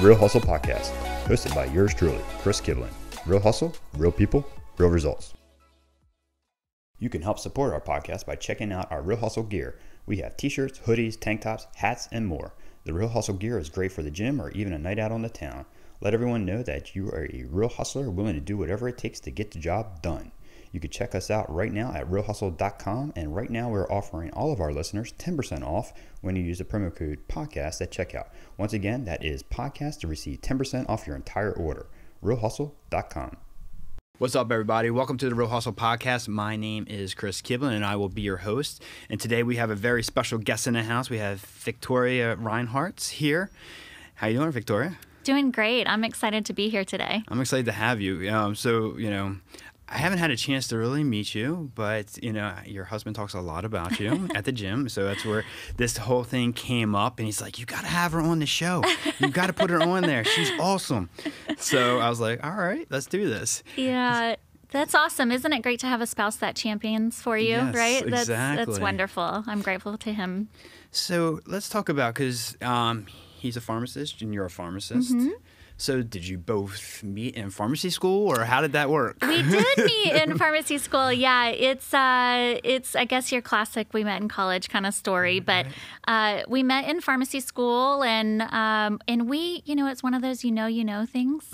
Real Hustle Podcast, hosted by yours truly, Chris Kivlin. Real hustle, real people, real results. You can help support our podcast by checking out our Real Hustle gear. We have t shirts, hoodies, tank tops, hats, and more. The Real Hustle gear is great for the gym or even a night out on the town. Let everyone know that you are a real hustler willing to do whatever it takes to get the job done. You can check us out right now at realhustle.com. And right now, we're offering all of our listeners 10% off when you use the promo code podcast at checkout. Once again, that is podcast to receive 10% off your entire order. realhustle.com. What's up, everybody? Welcome to the Real Hustle Podcast. My name is Chris Kiblin, and I will be your host. And today we have a very special guest in the house. We have Victoria Reinhartz here. How you doing, Victoria? Doing great. I'm excited to be here today. I'm excited to have you. Um, so, you know, I haven't had a chance to really meet you, but you know, your husband talks a lot about you at the gym. So that's where this whole thing came up. And he's like, You got to have her on the show. You got to put her on there. She's awesome. So I was like, All right, let's do this. Yeah. That's awesome. Isn't it great to have a spouse that champions for you, Yes, right? That's, exactly. that's wonderful. I'm grateful to him. So let's talk about because um, he's a pharmacist and you're a pharmacist. Mm-hmm. So did you both meet in pharmacy school, or how did that work? We did meet in pharmacy school. Yeah, it's uh, it's I guess your classic we met in college kind of story, but uh, we met in pharmacy school, and um, and we, you know, it's one of those you know you know things.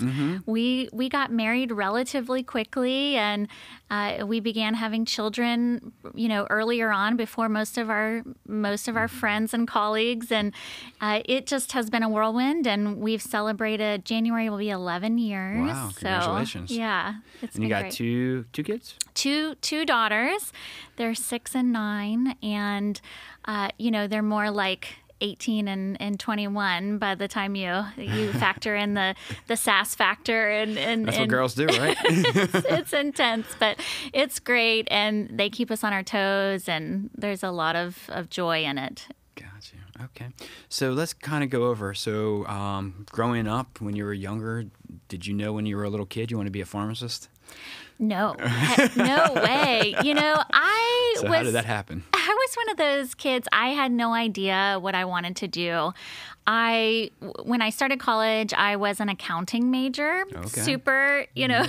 We we got married relatively quickly, and uh, we began having children, you know, earlier on before most of our most of our friends and colleagues, and uh, it just has been a whirlwind, and we've celebrated. January will be 11 years. Wow, so, congratulations. Yeah, it's and you got great two two kids. two two daughters. They're six and nine, and uh, you know they're more like. 18 and, and 21 by the time you you factor in the the sass factor and, and That's and what girls do, right? it's, it's intense but it's great and they keep us on our toes and there's a lot of, of joy in it Got you. Okay. So let's kind of go over. So, um, growing up, when you were younger, did you know when you were a little kid you want to be a pharmacist? no no way you know i So, was how did that happen? I was one of those kids. I had no idea what I wanted to do. I when I started college, I was an accounting major. Okay. Super, you know. uh,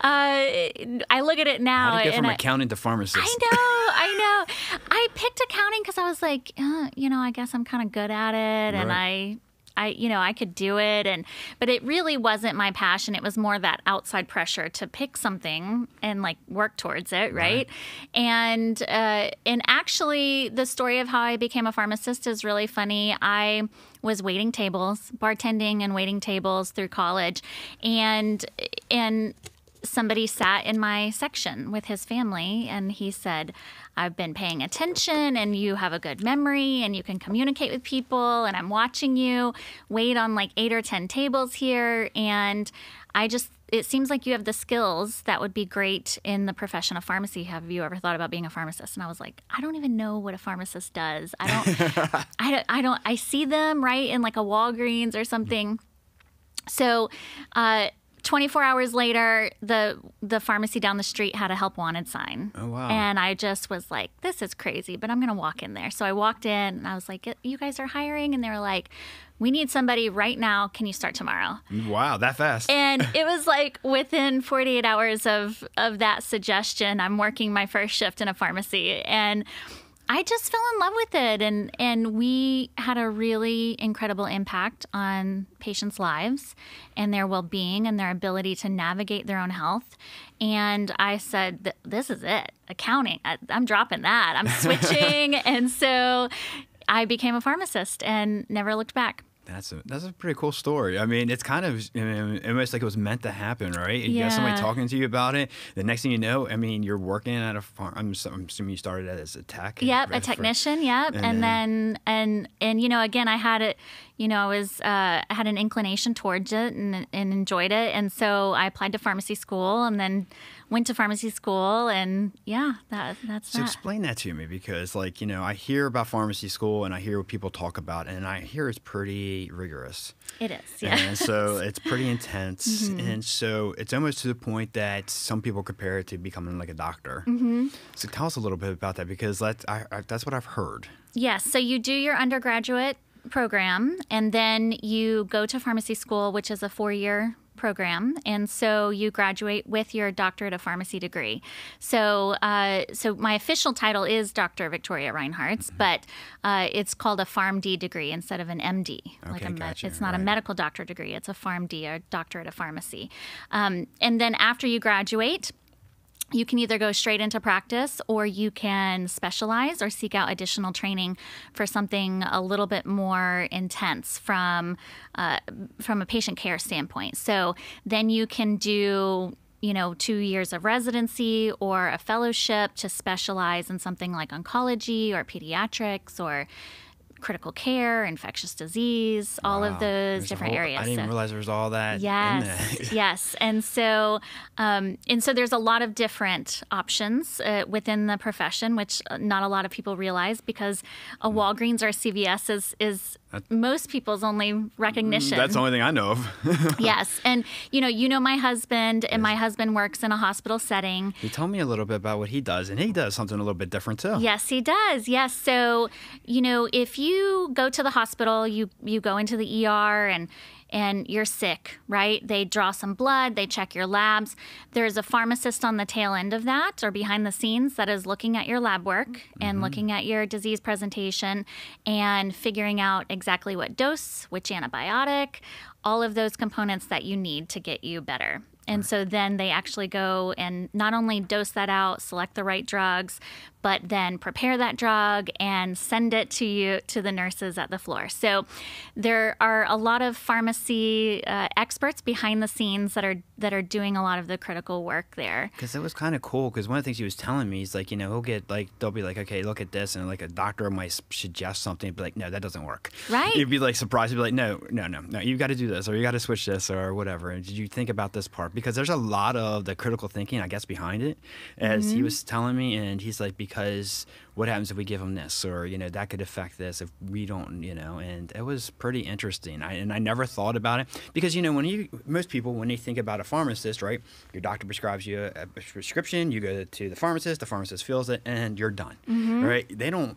I look at it now, How did you get from I, accountant to pharmacist? I know, I know. I picked accounting because I was like, uh, you know, I guess I'm kind of good at it, and I. I, you know, I could do it, and but it really wasn't my passion. It was more that outside pressure to pick something and like work towards it, right? And uh, and actually, the story of how I became a pharmacist is really funny. I was waiting tables, bartending, and waiting tables through college, and and somebody sat in my section with his family and he said i've been paying attention and you have a good memory and you can communicate with people and i'm watching you wait on like eight or ten tables here and i just it seems like you have the skills that would be great in the profession of pharmacy. Have you ever thought about being a pharmacist? And i was like i don't even know what a pharmacist does. I don't I don't i don't i see them right in like a walgreens or something. So, uh, 24 hours later, the the pharmacy down the street had a help wanted sign. Oh, wow. And I just was like, this is crazy, but I'm going to walk in there. So I walked in and I was like, you guys are hiring? And they were like, we need somebody right now. Can you start tomorrow? Wow, that fast. And it was like within 48 hours of of that suggestion, I'm working my first shift in a pharmacy and I just fell in love with it and and we had a really incredible impact on patients' lives and their well-being and their ability to navigate their own health. And I said, "This is it. Accounting. I, I'm dropping that. I'm switching." and so I became a pharmacist and never looked back. That's a that's a pretty cool story. I mean, it's kind of I mean, almost like it was meant to happen, right? You got somebody talking to you about it. The next thing you know, I mean, you're working at a farm. I'm, I'm assuming you started as a tech. Yep, a for- technician. Yep, and and, then and and you know, again, I had it. You know, I was uh, I had an inclination towards it and, and enjoyed it, and so I applied to pharmacy school, and then went to pharmacy school, and yeah, that that's So that. explain that to me because, like, you know, I hear about pharmacy school and I hear what people talk about, and I hear it's pretty rigorous. It is, yeah. Mm-hmm. And so it's pretty intense. And so it's almost to the point that some people compare it to becoming like a doctor. Mm-hmm. So tell us a little bit about that because that's, I, I, that's what I've heard. Yes. So you do your undergraduate program, and then you go to pharmacy school, which is a four year program, and so you graduate with your doctorate of pharmacy degree. So, uh, so my official title is Dr. Victoria Reinhartz, but uh, it's called a PharmD degree instead of an MD. like Okay, a me- gotcha, it's not a medical doctor degree; it's a PharmD, or doctorate of pharmacy. Um, and then after you graduate, you can either go straight into practice or you can specialize or seek out additional training for something a little bit more intense from uh, from a patient care standpoint. So then you can do you know two years of residency or a fellowship to specialize in something like oncology or pediatrics or critical care, infectious disease, all of those There's different whole- areas. I didn't So- realize there was all that. Yes, yes, and so um, and so there's a lot of different options uh, within the profession, which uh, not a lot of people realize because a Walgreens or CVS is is most people's only recognition. That's the only thing I know of. yes, and you know, you know my husband, and my husband works in a hospital setting. he told me a little bit about what he does, and he does something a little bit different too. Yes, he does. Yes. So, you know, if you go to the hospital, you you go into the ER and and you're sick, right? They draw some blood, they check your labs. There's a pharmacist on the tail end of that or behind the scenes that is looking at your lab work and looking at your disease presentation and figuring out exactly what dose, which antibiotic, all of those components that you need to get you better. And so then they actually go and not only dose that out, select the right drugs, but then prepare that drug and send it to you to the nurses at the floor. So there are a lot of pharmacy uh, experts behind the scenes that are that are doing a lot of the critical work there. Because it was kind of cool. Because one of the things he was telling me is like, you know, he'll get like, they'll be like, okay, look at this, and like a doctor might suggest something, be like, no, that doesn't work. Right. He'd be like surprised. He'd be like, no, no, no, no, you got to do this, or you got to switch this, or whatever. And did you think about this part? Because there's a lot of the critical thinking, I guess, behind it, as Mm-hmm. he was telling me, and he's like, because what happens if we give them this, or you know, that could affect this if we don't, you know, and it was pretty interesting. I, and I never thought about it because you know, when you most people when they think about a pharmacist, right? Your doctor prescribes you a, a prescription, you go to the pharmacist, the pharmacist fills it, and you're done, mm-hmm. right? They don't.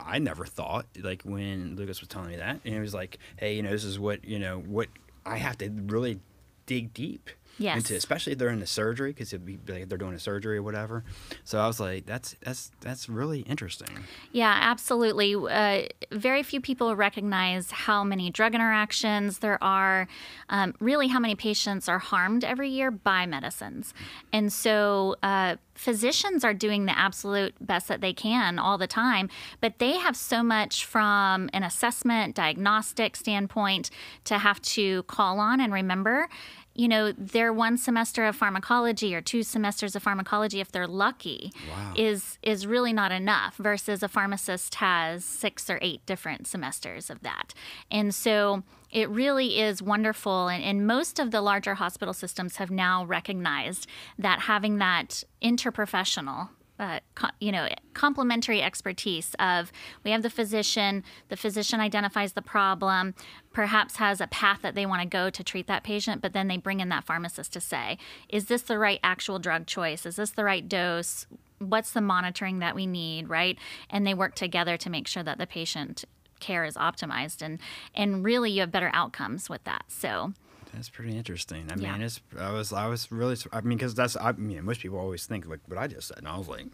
I never thought like when Lucas was telling me that, and it was like, hey, you know, this is what you know, what I have to really dig deep Yes. into, especially if they're in the surgery because it'd be like they're doing a surgery or whatever. So I was like, that's that's that's really interesting. Yeah, absolutely. Uh, very few people recognize how many drug interactions there are, um, really, how many patients are harmed every year by medicines. And so, uh, physicians are doing the absolute best that they can all the time, but they have so much from an assessment, diagnostic standpoint to have to call on and remember you know, their one semester of pharmacology or two semesters of pharmacology, if they're lucky, is is really not enough. Versus a pharmacist has six or eight different semesters of that, and so it really is wonderful. And, and most of the larger hospital systems have now recognized that having that interprofessional uh, co- you know, complementary expertise of we have the physician, the physician identifies the problem, perhaps has a path that they want to go to treat that patient, but then they bring in that pharmacist to say, is this the right actual drug choice? Is this the right dose? What's the monitoring that we need, right? And they work together to make sure that the patient care is optimized and and really you have better outcomes with that. So, That's pretty interesting. I Yeah. mean, it's I was I was really I mean because that's I mean most people always think like what I just said, and I was like,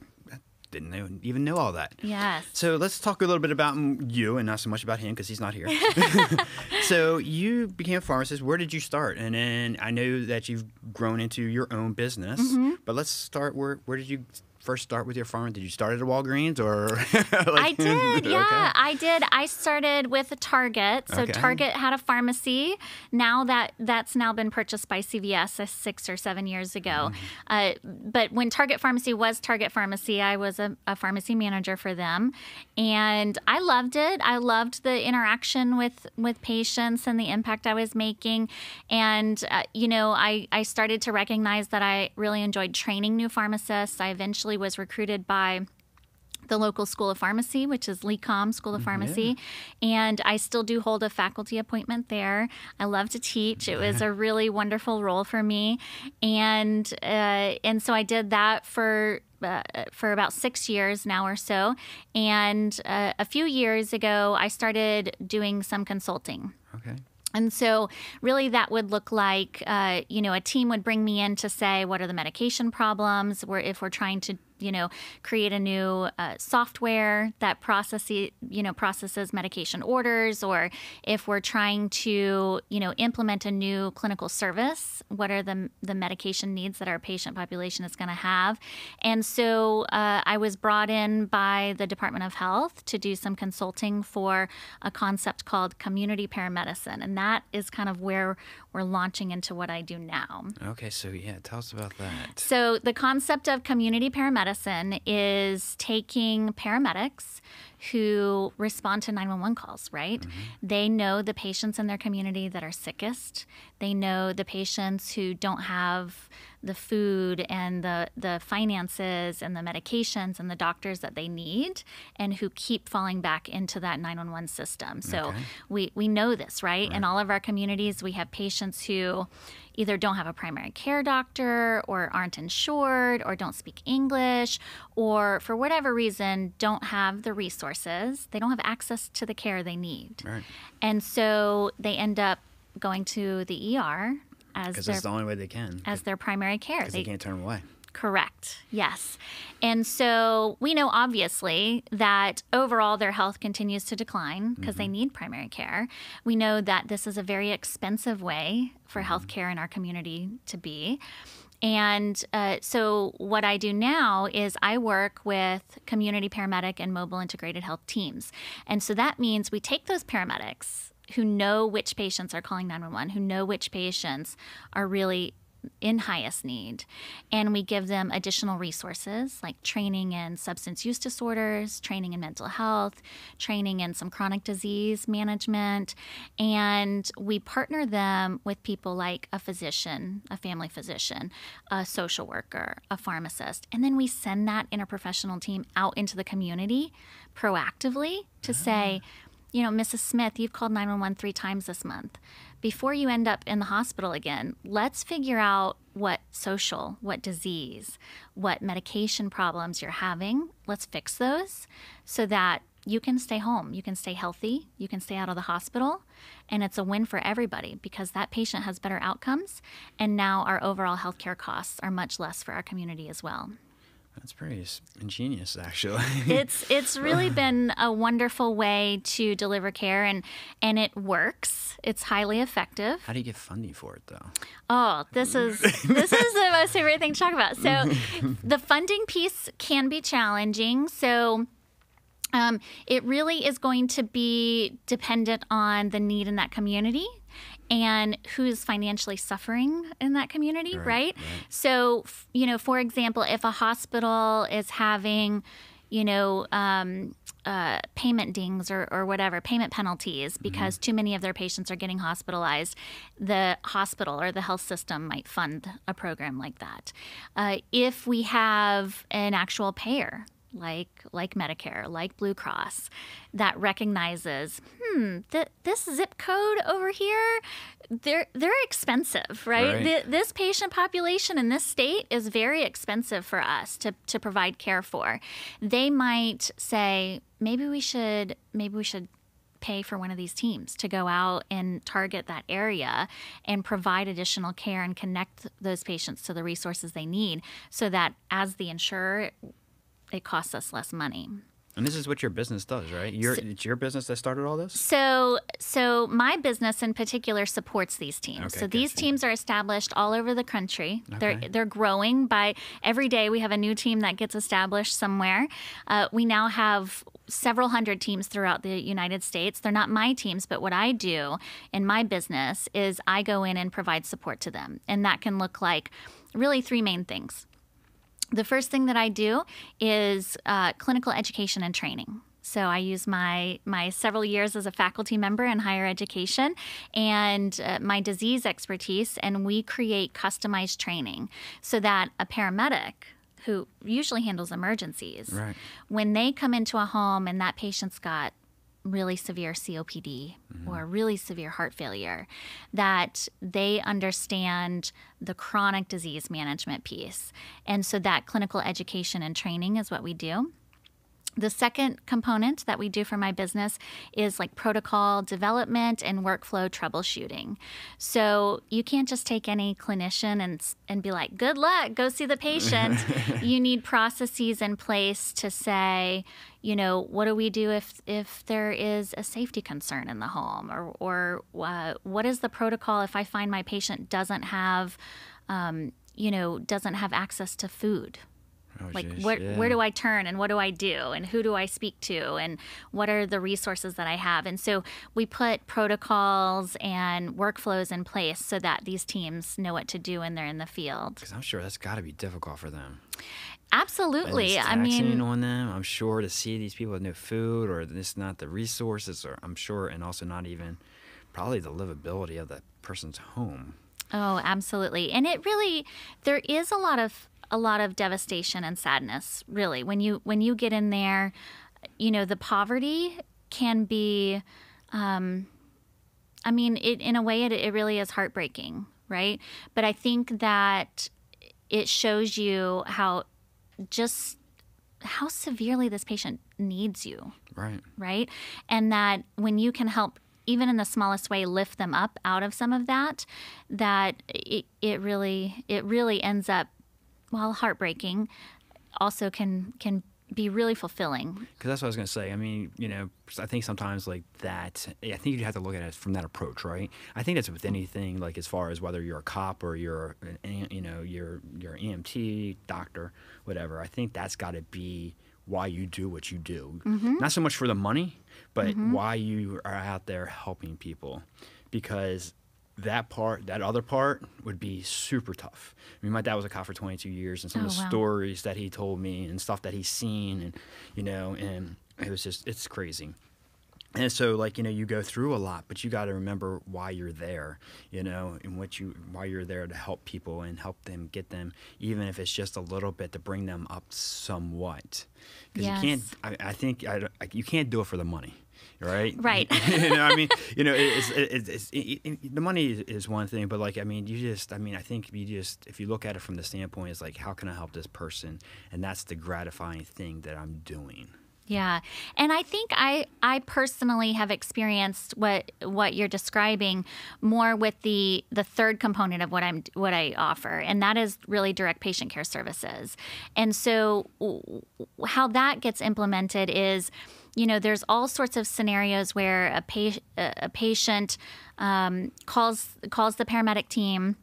didn't know, even know all that. yes. So let's talk a little bit about you and not so much about him because he's not here. so you became a pharmacist. Where did you start? And then I know that you've grown into your own business. Mm-hmm. But let's start where where did you first start with your pharma? Did you start at a Walgreens or? I like- did, yeah, Okay. I did. I started with a Target. So Okay. Target had a pharmacy. Now that that's now been purchased by CVS six or seven years ago. Mm-hmm. Uh, but when Target Pharmacy was Target Pharmacy, I was a, a pharmacy manager for them, and I loved it. I loved the interaction with with patients and the impact I was making. And uh, you know, I I started to recognize that I really enjoyed training new pharmacists. I eventually was recruited by the local school of pharmacy, which is LECOM School of Pharmacy, and I still do hold a faculty appointment there. I love to teach; it was a really wonderful role for me, and uh, and so I did that for uh, for about six years now or so. And uh, a few years ago, I started doing some consulting. Okay. And so, really, that would look like, uh, you know, a team would bring me in to say, what are the medication problems? Where if we're trying to you know, create a new uh, software that processes, you know, processes medication orders, or if we're trying to, you know, implement a new clinical service, what are the the medication needs that our patient population is going to have? And so uh, I was brought in by the Department of Health to do some consulting for a concept called community paramedicine, and that is kind of where we're launching into what I do now. Okay, so yeah, tell us about that. So the concept of community paramedicine is taking paramedics who respond to 911 calls, right? Mm-hmm. They know the patients in their community that are sickest. They know the patients who don't have the food and the, the finances and the medications and the doctors that they need and who keep falling back into that 911 system. So okay. we, we know this, right? right? In all of our communities, we have patients who either don't have a primary care doctor or aren't insured or don't speak English or for whatever reason don't have the resources. They don't have access to the care they need. Right. And so they end up going to the ER as because that's the only way they can as their primary care. They, they can't turn them away. Correct. Yes. And so we know obviously that overall their health continues to decline because mm-hmm. they need primary care. We know that this is a very expensive way for mm-hmm. healthcare in our community to be. And uh, so, what I do now is I work with community paramedic and mobile integrated health teams. And so that means we take those paramedics who know which patients are calling 911, who know which patients are really in highest need. And we give them additional resources like training in substance use disorders, training in mental health, training in some chronic disease management. And we partner them with people like a physician, a family physician, a social worker, a pharmacist. And then we send that interprofessional team out into the community proactively to say, ah. you know, Mrs. Smith, you've called 911 three times this month. Before you end up in the hospital again, let's figure out what social, what disease, what medication problems you're having. Let's fix those so that you can stay home, you can stay healthy, you can stay out of the hospital, and it's a win for everybody because that patient has better outcomes, and now our overall healthcare costs are much less for our community as well. That's pretty ingenious, actually. it's it's really been a wonderful way to deliver care, and and it works. It's highly effective. How do you get funding for it, though? Oh, this is this is the most favorite thing to talk about. So, the funding piece can be challenging. So. Um, it really is going to be dependent on the need in that community and who's financially suffering in that community, right, right? right? So, you know, for example, if a hospital is having, you know, um, uh, payment dings or, or whatever, payment penalties, mm-hmm. because mm-hmm. too many of their patients are getting hospitalized, the hospital or the health system might fund a program like that. Uh, if we have an actual payer like like Medicare, like Blue Cross, that recognizes, hmm, th- this zip code over here, they're they're expensive, right? right. The, this patient population in this state is very expensive for us to to provide care for. They might say, maybe we should maybe we should pay for one of these teams to go out and target that area and provide additional care and connect those patients to the resources they need so that as the insurer it costs us less money. And this is what your business does, right? Your, so, it's your business that started all this. So, so my business in particular supports these teams. Okay, so these teams are established all over the country. Okay. They're they're growing by every day. We have a new team that gets established somewhere. Uh, we now have several hundred teams throughout the United States. They're not my teams, but what I do in my business is I go in and provide support to them, and that can look like really three main things the first thing that I do is uh, clinical education and training. So I use my my several years as a faculty member in higher education and uh, my disease expertise, and we create customized training so that a paramedic who usually handles emergencies, right. when they come into a home and that patient's got really severe COPD mm-hmm. or really severe heart failure, that they understand the chronic disease management piece. And so that clinical education and training is what we do. The second component that we do for my business is like protocol development and workflow troubleshooting. So you can't just take any clinician and and be like, "Good luck, go see the patient." you need processes in place to say, you know, what do we do if if there is a safety concern in the home, or or uh, what is the protocol if I find my patient doesn't have, um, you know, doesn't have access to food Oh, like geez, where yeah. where do I turn and what do I do and who do I speak to and what are the resources that I have and so we put protocols and workflows in place so that these teams know what to do when they're in the field. Because I'm sure that's got to be difficult for them. Absolutely. I mean, on them. I'm sure to see these people with no food or this not the resources, or I'm sure, and also not even probably the livability of that person's home. Oh, absolutely. And it really there is a lot of a lot of devastation and sadness, really. When you when you get in there, you know, the poverty can be um I mean, it in a way it it really is heartbreaking, right? But I think that it shows you how just how severely this patient needs you Right. right? And that when you can help, even in the smallest way, lift them up out of some of that, that it, it really it really ends up, while heartbreaking, also can can be really fulfilling. Because that's what I was going to say. I mean, you know, I think sometimes like that, I think you have to look at it from that approach, right? I think that's with mm. anything, like as far as whether you're a cop or you're, an, you know, you're, you're an EMT, doctor, whatever. I think that's got to be why you do what you do. Mm-hmm. Not so much for the money, but mm-hmm. why you are out there helping people. Because that part, that other part would be super tough. I mean, my dad was a cop for 22 years, and some of Oh, the wow. stories that he told me and stuff that he's seen, and you know, and it was just, it's crazy. And so, like you know, you go through a lot, but you got to remember why you're there, you know, and what you why you're there to help people and help them get them, even if it's just a little bit to bring them up somewhat. Because you can't. I, I think, I, I, you can't do it for the money, right? Right. you know, I mean, you know, it's, it's, it's, it, the money is, is one thing, but like, I mean, you just, I mean, I think you just, if you look at it from the standpoint, it's like, how can I help this person? And that's the gratifying thing that I'm doing. Yeah. And I think I I personally have experienced what what you're describing more with the the third component of what I'm what I offer and that is really direct patient care services. And so how that gets implemented is you know there's all sorts of scenarios where a pa- a patient um, calls calls the paramedic team.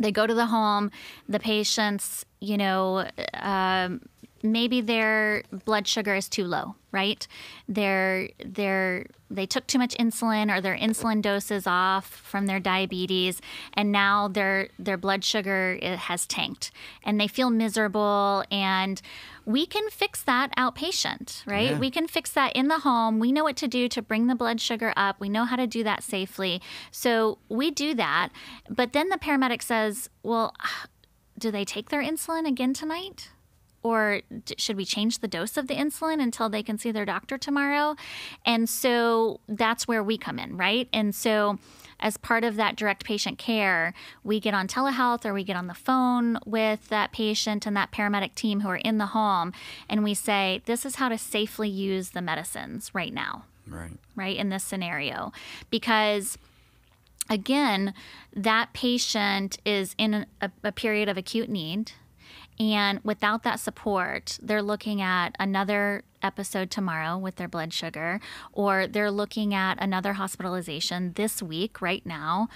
They go to the home. The patients you know um, maybe their blood sugar is too low right? They're they're they took too much insulin or their insulin dose is off from their diabetes and now their their blood sugar has tanked and they feel miserable and we can fix that outpatient right? Yeah. we can fix that in the home. We know what to do to bring the blood sugar up. We know how to do that safely. So we do that but then the paramedic says well do they take their insulin again tonight? Or d- should we change the dose of the insulin until they can see their doctor tomorrow? And so that's where we come in, right? And so, as part of that direct patient care, we get on telehealth or we get on the phone with that patient and that paramedic team who are in the home, and we say, This is how to safely use the medicines right now Right. right, in this scenario. Because again, that patient is in a, a period of acute need. And without that support, they're looking at another episode tomorrow with their blood sugar, or they're looking at another hospitalization this week, right now,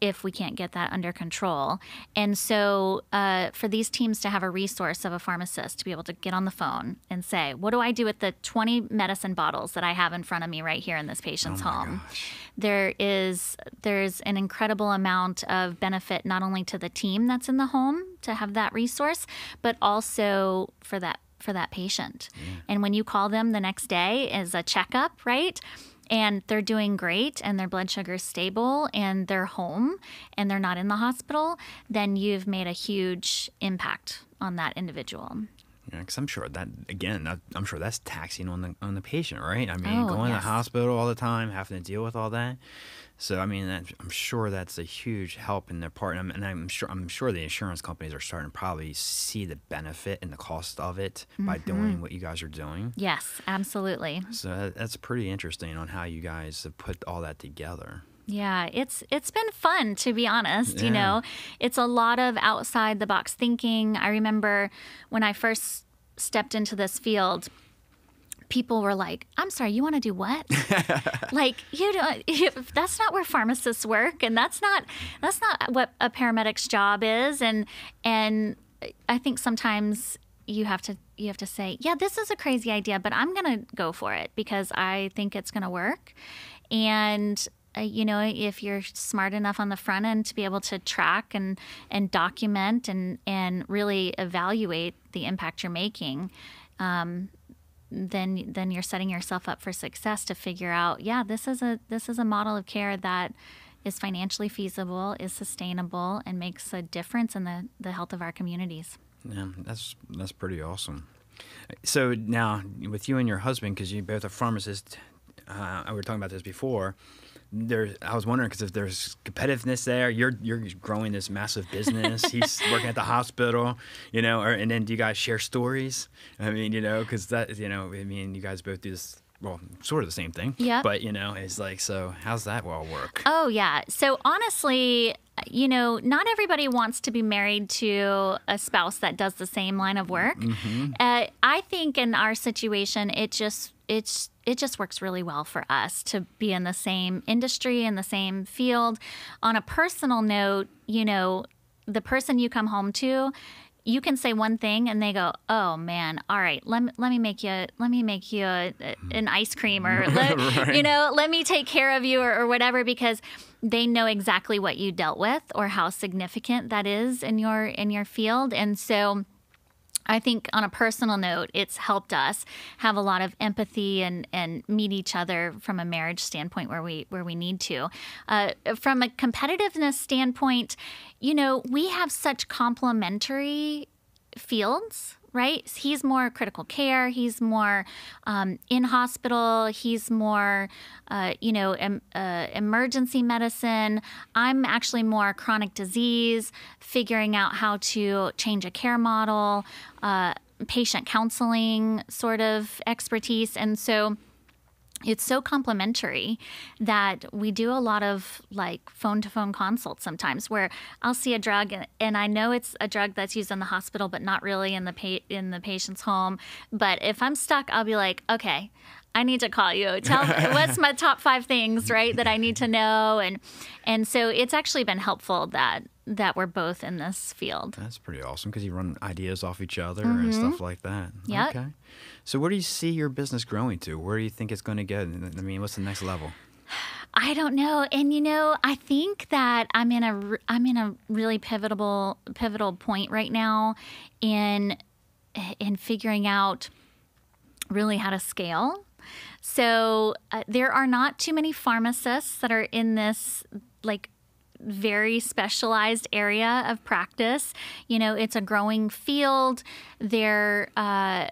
if we can't get that under control. And so, uh, for these teams to have a resource of a pharmacist to be able to get on the phone and say, What do I do with the 20 medicine bottles that I have in front of me right here in this patient's Oh home? gosh. There is there's an incredible amount of benefit not only to the team that's in the home to have that resource but also for that for that patient. And when you call them the next day as a checkup right? And they're doing great and their blood sugar is stable and they're home and they're not in the hospital then you've made a huge impact on that individual because I'm sure that again, I'm sure that's taxing on the on the patient, right? I mean, Oh, going to the hospital all the time, having to deal with all that. So I mean, that, I'm sure that's a huge help in their part, and I'm, and I'm sure I'm sure the insurance companies are starting to probably see the benefit and the cost of it by Mm-hmm. doing what you guys are doing. Yes, absolutely. So that, that's pretty interesting on how you guys have put all that together. Yeah, it's it's been fun to be honest. You know, it's a lot of outside the box thinking. I remember when I first stepped into this field, people were like, "I'm sorry, you want to do what?" like you don't. That's not where pharmacists work, and that's not that's not what a paramedic's job is. And and I think sometimes you have to you have to say, "Yeah, this is a crazy idea, but I'm gonna go for it because I think it's gonna work." And uh, you know, if you're smart enough on the front end to be able to track and and document and and really evaluate the impact you're making, um, then then you're setting yourself up for success to figure out, yeah, this is a this is a model of care that is financially feasible, is sustainable, and makes a difference in the the health of our communities. Yeah, that's that's pretty awesome. So now, with you and your husband, because you both are pharmacists, uh, we were talking about this before. There, I was wondering because if there's competitiveness there, you're you're growing this massive business. He's working at the hospital, you know, or, and then do you guys share stories? I mean, you know, because that, you know, I mean, you guys both do this. Well, sort of the same thing. Yeah. But you know, it's like, so how's that all work? Oh, yeah. So honestly, you know, not everybody wants to be married to a spouse that does the same line of work. Uh, I think in our situation, it just it's it just works really well for us to be in the same industry in the same field. On a personal note, you know, the person you come home to you can say one thing and they go, "Oh man, all right, let me, let me make you let me make you a, an ice cream or let, you know, let me take care of you or, or whatever because they know exactly what you dealt with or how significant that is in your in your field." And so I think on a personal note, it's helped us have a lot of empathy and, and meet each other from a marriage standpoint where we where we need to. Uh, from a competitiveness standpoint, you know, we have such complementary fields. Right? He's more critical care. He's more um, in hospital. He's more, uh, you know, em- uh, emergency medicine. I'm actually more chronic disease, figuring out how to change a care model, uh, patient counseling sort of expertise. And so it's so complementary that we do a lot of like phone to phone consults sometimes where I'll see a drug and, and I know it's a drug that's used in the hospital but not really in the pa- in the patient's home but if I'm stuck I'll be like okay I need to call you tell what's my top 5 things right that I need to know and and so it's actually been helpful that that we're both in this field That's pretty awesome because you run ideas off each other and mm-hmm. stuff like that. Yep. Okay. So where do you see your business growing to? Where do you think it's going to get? I mean, what's the next level? I don't know. And you know, I think that I'm in a I'm in a really pivotal pivotal point right now in in figuring out really how to scale. So uh, there are not too many pharmacists that are in this like very specialized area of practice. You know, it's a growing field. There, uh,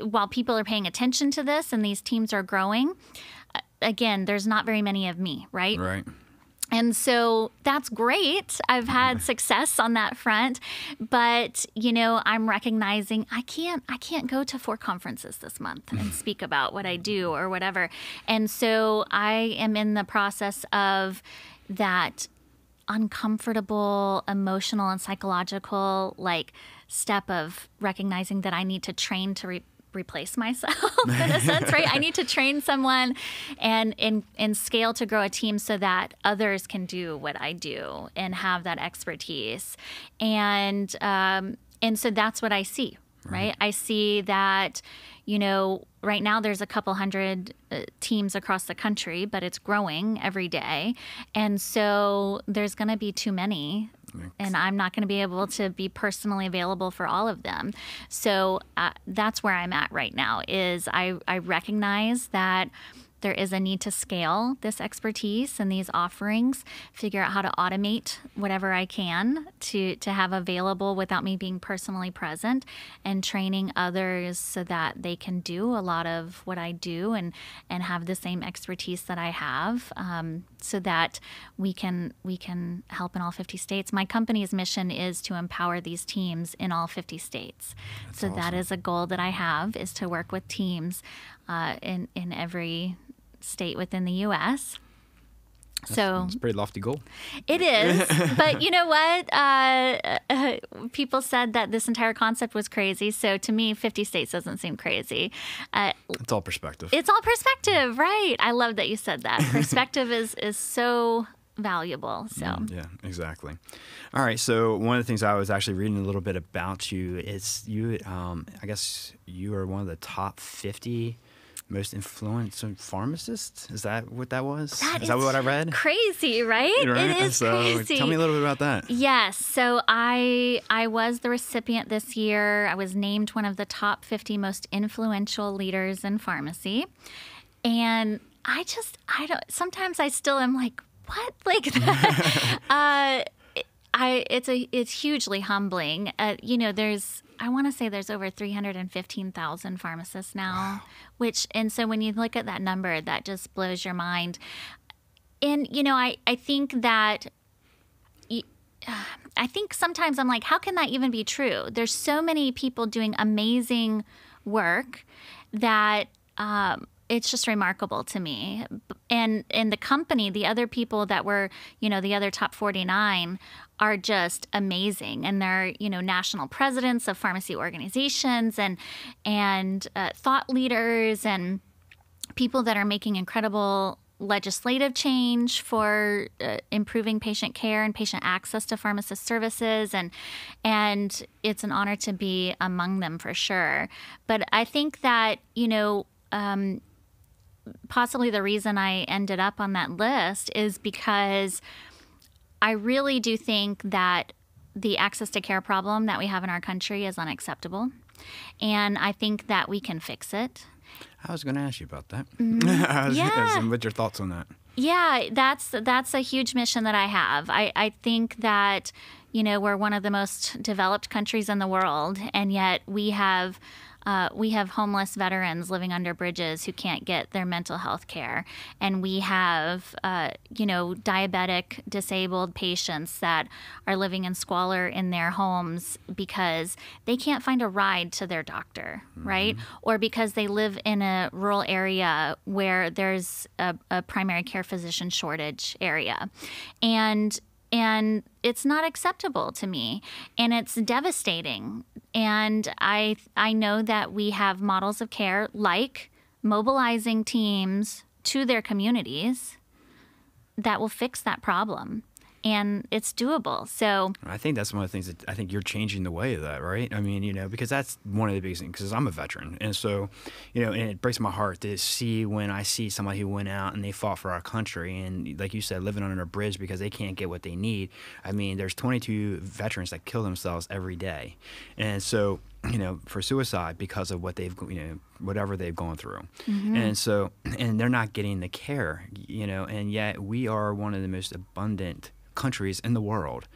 while people are paying attention to this and these teams are growing, again, there's not very many of me, right? Right. And so that's great. I've had success on that front, but you know, I'm recognizing I can't I can't go to four conferences this month and speak about what I do or whatever. And so I am in the process of that uncomfortable emotional and psychological like step of recognizing that I need to train to re- replace myself in a sense right? I need to train someone and and and scale to grow a team so that others can do what i do and have that expertise. And um and so that's what i see right, i see that you know right now there's a couple hundred uh, teams across the country but it's growing every day. And so there's going to be too many and I'm not going to be able to be personally available for all of them. So uh, that's where I'm at right now. Is I I recognize that there is a need to scale this expertise and these offerings, figure out how to automate whatever I can to, to have available without me being personally present and training others so that they can do a lot of what I do and, and have the same expertise that I have um, so that we can we can help in all 50 states. My company's mission is to empower these teams in all 50 states. That's so awesome. that is a goal that I have is to work with teams uh, in in every state within the U.S. That's, so it's a pretty lofty goal. It is, but you know what? Uh, uh, people said that this entire concept was crazy. So to me, 50 states doesn't seem crazy. Uh, it's all perspective. It's all perspective, right? I love that you said that. Perspective is is so valuable. So mm, yeah, exactly. All right. So one of the things I was actually reading a little bit about you is you. Um, I guess you are one of the top 50 most influential pharmacist. Is that what that was? That is, is that what I read? Crazy, right? right? It is so crazy. Tell me a little bit about that. Yes. So I I was the recipient this year. I was named one of the top 50 most influential leaders in pharmacy. And I just I don't sometimes I still am like, what? Like uh I it's a it's hugely humbling. Uh, you know, there's I want to say there's over 315,000 pharmacists now, wow. which and so when you look at that number, that just blows your mind. And you know, I I think that I think sometimes I'm like, how can that even be true? There's so many people doing amazing work that um, it's just remarkable to me. And in the company, the other people that were, you know, the other top 49 are just amazing. And they're, you know, national presidents of pharmacy organizations and and uh, thought leaders and people that are making incredible legislative change for uh, improving patient care and patient access to pharmacist services. And and it's an honor to be among them for sure. But i think that you know um, possibly the reason I ended up on that list is because I really do think that the access to care problem that we have in our country is unacceptable. And I think that we can fix it. I was going to ask you about that. Mm-hmm. yeah. What's your thoughts on that? Yeah, that's that's a huge mission that I have. I, I think that, you know, we're one of the most developed countries in the world, and yet we have uh, we have homeless veterans living under bridges who can't get their mental health care. And we have, uh, you know, diabetic, disabled patients that are living in squalor in their homes because they can't find a ride to their doctor, mm-hmm. right? Or because they live in a rural area where there's a, a primary care physician shortage area. And and it's not acceptable to me and it's devastating. And i i know that we have models of care like mobilizing teams to their communities that will fix that problem and it's doable. So I think that's one of the things that I think you're changing the way of that, right? I mean, you know, because that's one of the biggest things. Because I'm a veteran, and so, you know, and it breaks my heart to see when I see somebody who went out and they fought for our country, and like you said, living under a bridge because they can't get what they need. I mean, there's 22 veterans that kill themselves every day, and so you know, for suicide because of what they've, you know, whatever they've gone through. Mm-hmm. And so, and they're not getting the care, you know, and yet we are one of the most abundant countries in the world,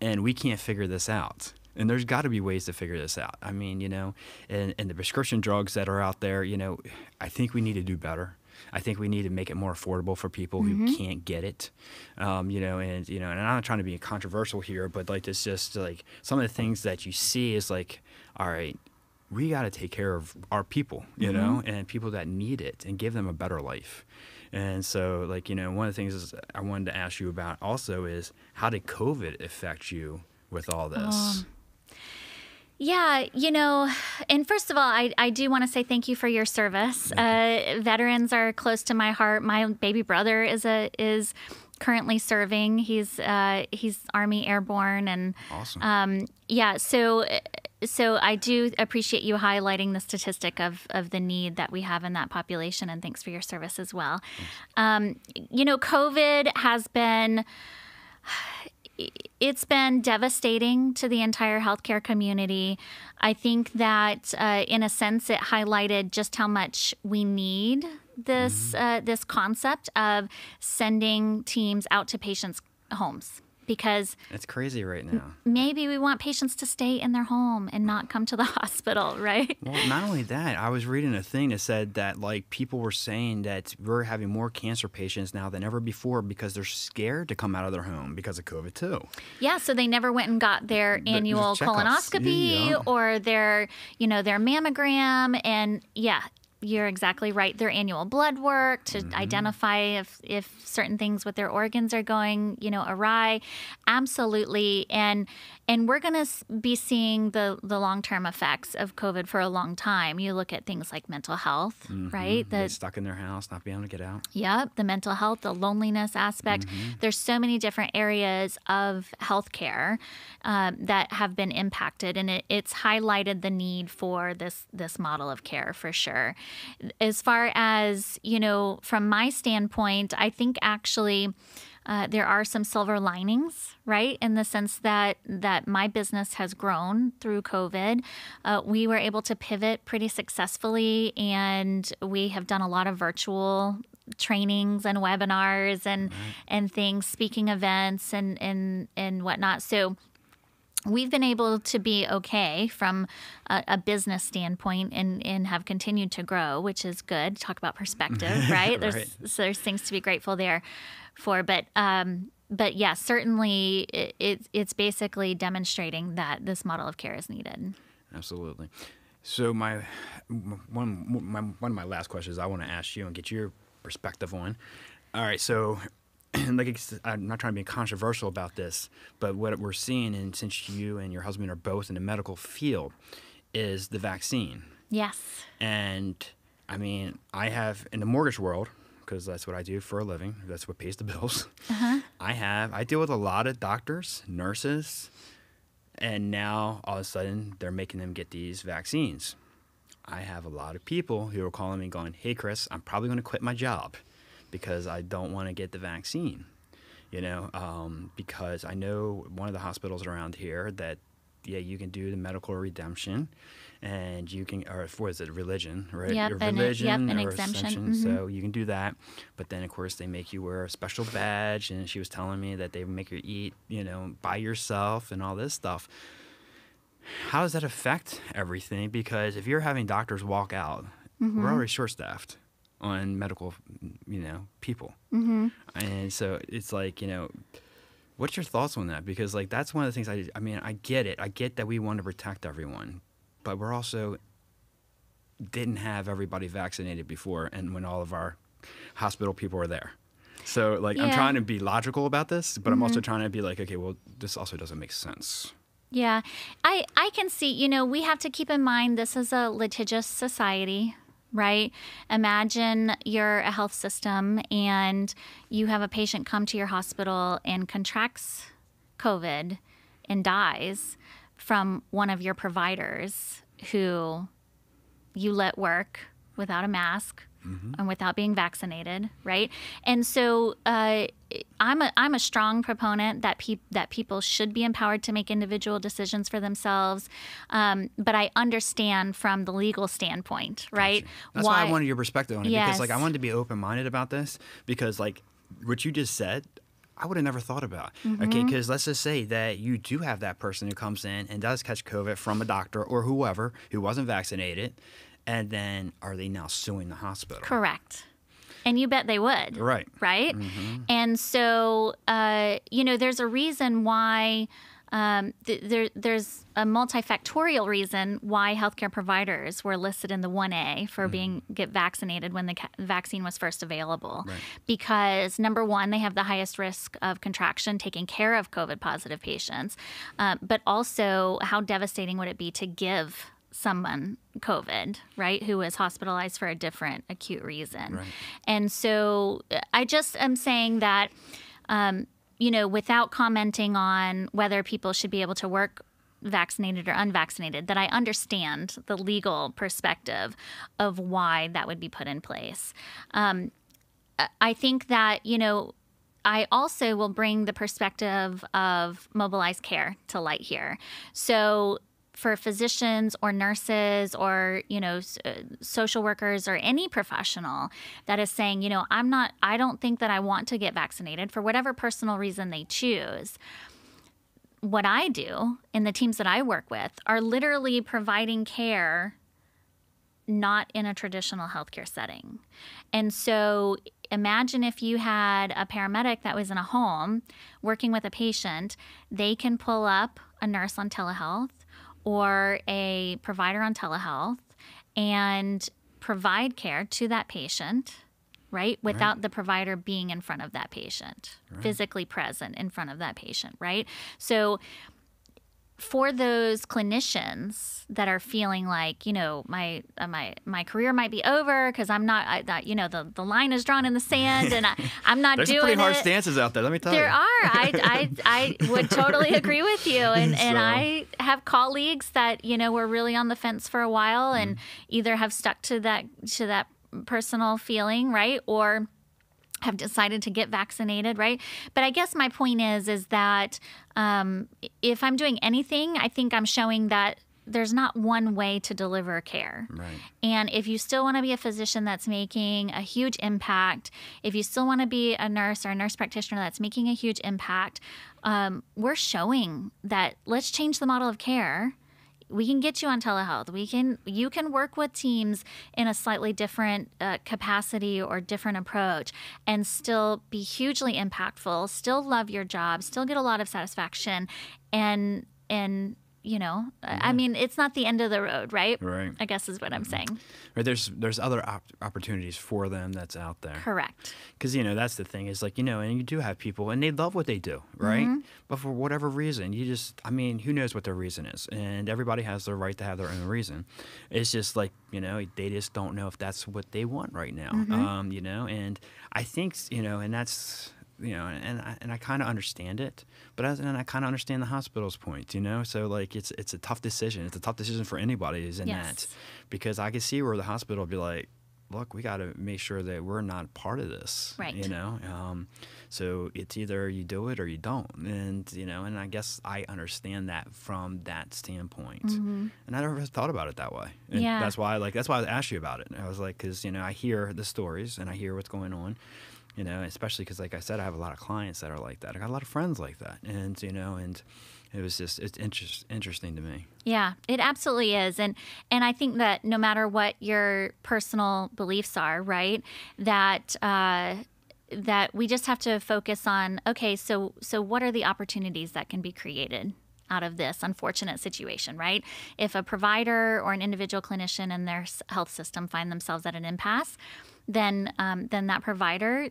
and we can't figure this out. And there's got to be ways to figure this out. I mean, you know, and, and the prescription drugs that are out there, you know, I think we need to do better. I think we need to make it more affordable for people mm-hmm. who can't get it. Um, you know, and you know, and I'm not trying to be controversial here, but like it's just like some of the things that you see is like, all right, we got to take care of our people, you mm-hmm. know, and people that need it and give them a better life. And so, like, you know, one of the things is I wanted to ask you about also is how did COVID affect you with all this? Um, yeah, you know, and first of all, I, I do want to say thank you for your service. Uh, veterans are close to my heart. My baby brother is a is currently serving. He's uh, he's Army Airborne, and awesome. Um, yeah, so so I do appreciate you highlighting the statistic of of the need that we have in that population, and thanks for your service as well. Um, you know, COVID has been it's been devastating to the entire healthcare community. I think that, uh, in a sense, it highlighted just how much we need this uh, this concept of sending teams out to patients' homes because It's crazy right now. maybe we want patients to stay in their home and not come to the hospital, right? Well, not only that, I was reading a thing that said that like people were saying that we're having more cancer patients now than ever before because they're scared to come out of their home because of COVID too. Yeah, so they never went and got their The- annual colonoscopy yeah. or their, you know, their mammogram and yeah, you're exactly right. Their annual blood work to Mm-hmm. identify if if certain things with their organs are going, you know, awry. Absolutely. And and we're going to be seeing the the long-term effects of COVID for a long time. You look at things like mental health, right? They The stuck in their house, not being able to get out. Yep, the mental health, the loneliness aspect. There's so many different areas of healthcare um, that have been impacted, and it, it's highlighted the need for this this model of care for sure. As far as you know, from my standpoint, I think actually. Uh, there are some silver linings, right? In the sense that that my business has grown through COVID. Uh, we were able to pivot pretty successfully, and we have done a lot of virtual trainings and webinars and and things, speaking events and and and whatnot. So we've been able to be okay from a, a business standpoint and, and have continued to grow, which is good. Talk about perspective, right? There's Right. so there's things to be grateful there for, but um, but yeah, certainly it, it's it's basically demonstrating that this model of care is needed. Absolutely. So my one my, one of my last questions I want to ask you and get your perspective on. All right, so like I'm not trying to be controversial about this, but what we're seeing, and since you and your husband are both in the medical field, is the vaccine. Yes. And I mean, I have in the mortgage world because that's what I do for a living. That's what pays the bills. Uh-huh. I have I deal with a lot of doctors, nurses, and now all of a sudden they're making them get these vaccines. I have a lot of people who are calling me going, "Hey Chris, I'm probably going to quit my job because I don't want to get the vaccine." You know, um, because I know one of the hospitals around here that yeah, you can do the medical redemption, and you can or what is it, religion, right? Yep, Your and it- yep, religion an or exemption, mhm. So you can do that, but then of course they make you wear a special badge, and she was telling me that they make you eat, you know, by yourself and all this stuff. How does that affect everything? Because if you're having doctors walk out, Mm-hmm. we're already short-staffed on medical, you know, people, Mm-hmm. and so it's like you know. What's your thoughts on that? Because like that's one of the things I I mean I get it. I get that we want to protect everyone, but we're also didn't have everybody vaccinated before and when all of our hospital people were there. So like I'm Mm-hmm. trying to be logical about this, but I'm also trying to be like, okay, well, this also doesn't make sense. Yeah, I I can see. You know, we have to keep in mind this is a litigious society, right? Imagine you're a health system and you have a patient come to your hospital and contracts COVID and dies from one of your providers who you let work without a mask and without being vaccinated, right? And so uh, I'm a I'm a strong proponent that peop- that people should be empowered to make individual decisions for themselves, um, but I understand from the legal standpoint, right? That's why, I wanted your perspective on it because like I wanted to be open minded about this because like what you just said. I would have never thought about. Mm-hmm. Okay, because let's just say that you do have that person who comes in and does catch COVID from a doctor or whoever who wasn't vaccinated, and then are they now suing the hospital? Correct. And you bet they would. Right. Right. And so, uh, you know, there's a reason why. Um, th- there, there's a multifactorial reason why healthcare providers were listed in the 1A for being get vaccinated when the ca- vaccine was first available. Right. Because number one, they have the highest risk of contraction taking care of COVID positive patients, um, but also how devastating would it be to give someone COVID, right, who was hospitalized for a different acute reason. Right. And so uh, I just am saying that, um, you know, without commenting on whether people should be able to work vaccinated or unvaccinated, that I understand the legal perspective of why that would be put in place. Um, I- I think that, you know, I also will bring the perspective of mobilized care to light here. So, for physicians or nurses or you know uh, social workers or any professional that is saying, you know, I'm not I don't think that I want to get vaccinated for whatever personal reason they choose. What I do in the teams that I work with are literally providing care not in a traditional healthcare setting. And so imagine if you had a paramedic that was in a home working with a patient, they can pull up a nurse on telehealth or a provider on telehealth and provide care to that patient. Right? Without the provider being in front of that patient, physically present in front of that patient, right? So, for those clinicians that are feeling like you know my uh, my my career might be over because I'm not I, that you know the the line is drawn in the sand and I, I'm not There's doing pretty harsh it. stances out there. Let me tell There you. There are. I, I, I would totally agree with you. And, and I have colleagues that, you know, were really on the fence for a while and Mm-hmm. either have stuck to that to that personal feeling, right? Or have decided to get vaccinated, right? But I guess my point is is that um, if I'm doing anything, I think I'm showing that there's not one way to deliver care. Right. And if you still want to be a physician that's making a huge impact, if you still want to be a nurse or a nurse practitioner that's making a huge impact, um, we're showing that let's change the model of care. We can get you on telehealth. We can you can work with teams in a slightly different uh, capacity or different approach, and still be hugely impactful. Still love your job. Still get a lot of satisfaction, and and you know, I mean, it's not the end of the road, right? Right. I guess is what I'm saying. Right. There's there's other op- opportunities for them that's out there. Correct. Because you know that's the thing is like you know, and you do have people and they love what they do, right? Mm-hmm. But for whatever reason, you just I mean, who knows what their reason is? And everybody has the right to have their own reason. It's just like you know they just don't know if that's what they want right now. Mm-hmm. Um, you know, and I think you know, and that's you know, and I, and I kind of understand it, but as, and I kind of understand the hospital's point, you know. So like it's it's a tough decision. It's a tough decision for anybody is in Yes. that, because I can see where the hospital would be like, look, we got to make sure that we're not part of this, Right. You know, um, so it's either you do it or you don't, and you know, and I guess I understand that from that standpoint, and I never thought about it that way. And Mm-hmm. Yeah. that's why, I like, that's why I asked you about it. I was like, because you know, I hear the stories and I hear what's going on. You know, especially because, like I said, I have a lot of clients that are like that. I got a lot of friends like that, and you know, and it was just it's interest, interesting to me. Yeah, it absolutely is. And and I think that no matter what your personal beliefs are, right? That uh that we just have to focus on okay, so so what are the opportunities that can be created? Out of this unfortunate situation, right? If a provider or an individual clinician in their health system find themselves at an impasse, then um, then that provider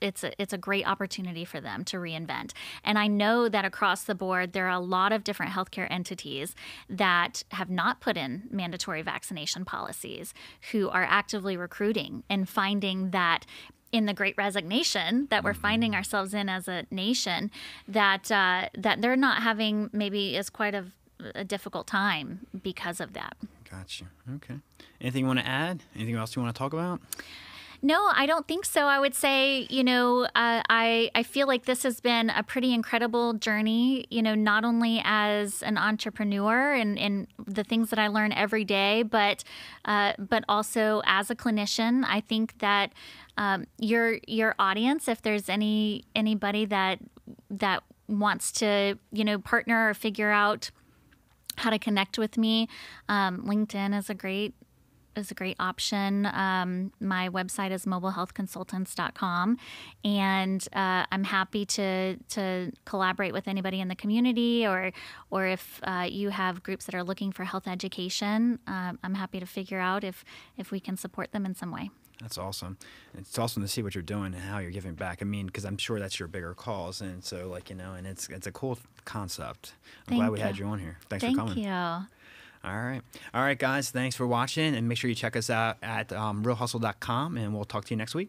it's a, it's a great opportunity for them to reinvent. And I know that across the board, there are a lot of different healthcare entities that have not put in mandatory vaccination policies who are actively recruiting and finding that in the great resignation that we're finding ourselves in as a nation that uh, that they're not having maybe as quite of a difficult time because of that. Gotcha. Okay. Anything you want to add? Anything else you want to talk about? No, I don't think so. I would say, you know, uh, I I feel like this has been a pretty incredible journey. You know, not only as an entrepreneur and, and the things that I learn every day, but uh, but also as a clinician. I think that um, your your audience, if there's any anybody that that wants to, you know, partner or figure out how to connect with me, um, LinkedIn is a great is a great option. Um, my website is mobilehealthconsultants.com, and uh, I'm happy to to collaborate with anybody in the community, or or if uh, you have groups that are looking for health education, um, I'm happy to figure out if if we can support them in some way. That's awesome. It's awesome to see what you're doing and how you're giving back. I mean, because I'm sure that's your bigger cause, and so like you know, and it's it's a cool concept. I'm glad Thank we had you. you on here. Thanks Thank for coming. you. All right, all right, guys. Thanks for watching, and make sure you check us out at um, realhustle.com, and we'll talk to you next week.